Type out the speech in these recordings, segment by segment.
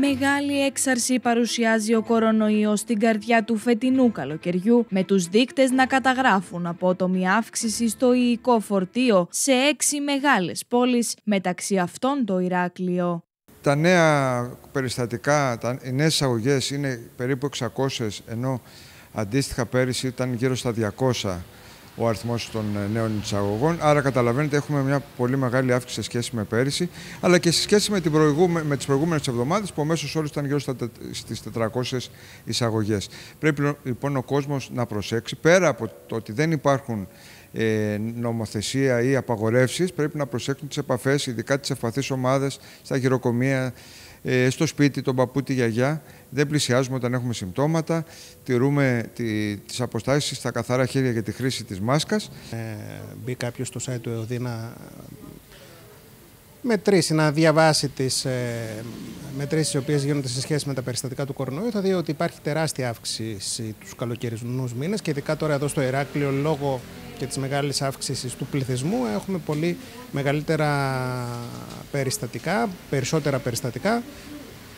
Μεγάλη έξαρση παρουσιάζει ο κορονοϊός στην καρδιά του φετινού καλοκαιριού, με τους δείκτες να καταγράφουν απότομη αύξηση στο ιικό φορτίο σε έξι μεγάλες πόλεις, μεταξύ αυτών το Ηράκλειο. Τα νέα περιστατικά, τα, οι νέες εισαγωγές είναι περίπου 600, ενώ αντίστοιχα πέρυσι ήταν γύρω στα 200 ο αριθμός των ε, νέων εισαγωγών. Άρα καταλαβαίνετε έχουμε μια πολύ μεγάλη αύξηση σε σχέση με πέρυσι, αλλά και σε σχέση με, την προηγούμε, με τις προηγούμενες εβδομάδες που ο μέσος όρος ήταν γύρω στα, στις 400 εισαγωγές. Πρέπει λοιπόν ο κόσμος να προσέξει, πέρα από το ότι δεν υπάρχουν ε, νομοθεσία ή απαγορεύσεις, πρέπει να προσέξουν τις επαφές, ειδικά τις ευπαθείς ομάδες, στα γυροκομεία, ε, στο σπίτι, τον παππού, τη γιαγιά. Δεν πλησιάζουμε όταν έχουμε συμπτώματα. Τηρούμε τη, τις αποστάσεις στα καθαρά χέρια για τη χρήση της μάσκας. Ε, μπει κάποιος στο site του ΕΟΔΗ να μετρήσει, να διαβάσει τις ε, μετρήσεις οι οποίες γίνονται σε σχέση με τα περιστατικά του κορονοϊού θα δει ότι υπάρχει τεράστια αύξηση τους καλοκαιρινούς μήνες και ειδικά τώρα εδώ στο Ηράκλειο λόγω και της μεγάλης αύξησης του πληθυσμού έχουμε πολύ μεγαλύτερα περιστατικά, περισσότερα περιστατικά.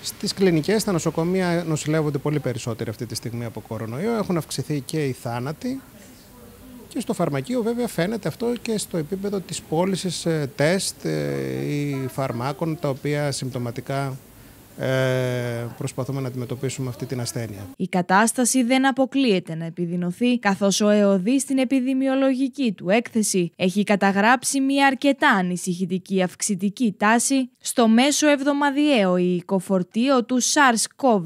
Στις κλινικές, στα νοσοκομεία νοσηλεύονται πολύ περισσότεροι αυτή τη στιγμή από κορονοϊό. Έχουν αυξηθεί και οι θάνατοι. Και στο φαρμακείο βέβαια φαίνεται αυτό και στο επίπεδο της πώλησης ε, τεστ ε, ή φαρμάκων τα οποία συμπτωματικά ε, προσπαθούμε να αντιμετωπίσουμε αυτή την ασθένεια. Η κατάσταση δεν αποκλείεται να επιδεινωθεί, καθώς ο ΕΟΔΗ στην επιδημιολογική του έκθεση έχει καταγράψει μια αρκετά ανησυχητική αυξητική τάση στο μέσο εβδομαδιαίο οικοφορτίο του SARS-CoV-2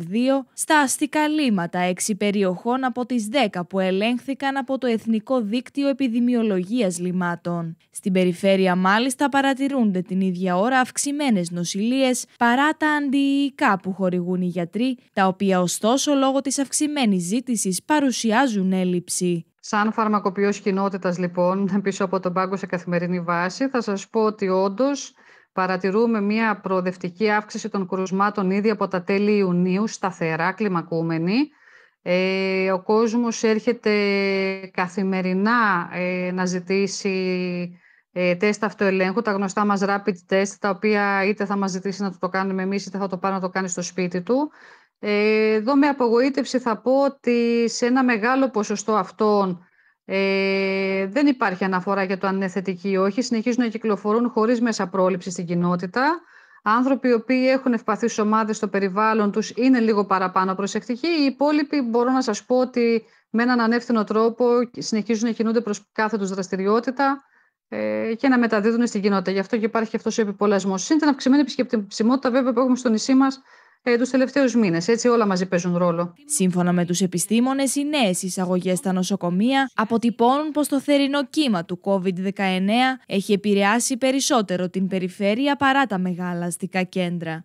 στα αστικά λίμματα έξι περιοχών από τις 10 που ελέγχθηκαν από το Εθνικό Δίκτυο Επιδημιολογίας Λιμάτων. Στην περιφέρεια μάλιστα παρατηρούνται την ίδια ώρα αυξημένες νοσηλίες παρά τα αντι που χορηγούν οι γιατροί, τα οποία ωστόσο λόγω της αυξημένης ζήτησης παρουσιάζουν έλλειψη. Σαν φαρμακοποιός κοινότητας λοιπόν, πίσω από τον πάγκο σε καθημερινή βάση, θα σας πω ότι όντως παρατηρούμε μια προοδευτική αύξηση των κρουσμάτων ήδη από τα τέλη Ιουνίου, σταθερά κλιμακούμενη. Ε, ο κόσμος έρχεται καθημερινά ε, να ζητήσει ε, τεστ αυτοελέγχου, τα γνωστά μας rapid test, τα οποία είτε θα μας ζητήσει να το, κάνουμε εμείς, είτε θα το πάρει να το κάνει στο σπίτι του. Ε, εδώ με απογοήτευση θα πω ότι σε ένα μεγάλο ποσοστό αυτών ε, δεν υπάρχει αναφορά για το αν είναι θετική ή όχι. Συνεχίζουν να κυκλοφορούν χωρίς μέσα πρόληψη στην κοινότητα. Άνθρωποι οι οποίοι έχουν ευπαθείς ομάδες στο περιβάλλον τους είναι λίγο παραπάνω προσεκτικοί. Οι υπόλοιποι μπορώ να σας πω ότι με έναν ανεύθυνο τρόπο συνεχίζουν να κινούνται προς κάθε τους δραστηριότητα ε, και να μεταδίδουν στην κοινότητα. Γι' αυτό και υπάρχει αυτός ο επιπολασμός. Είναι την αυξημένη επισκεπτησιμότητα βέβαια που έχουμε στο νησί μας ε, τους τελευταίους μήνες. Έτσι, όλα μαζί παίζουν ρόλο. Σύμφωνα με τους επιστήμονες, οι νέες εισαγωγές στα νοσοκομεία αποτυπώνουν πως το θερινό κύμα του COVID-19 έχει επηρεάσει περισσότερο την περιφέρεια παρά τα μεγάλα αστικά κέντρα.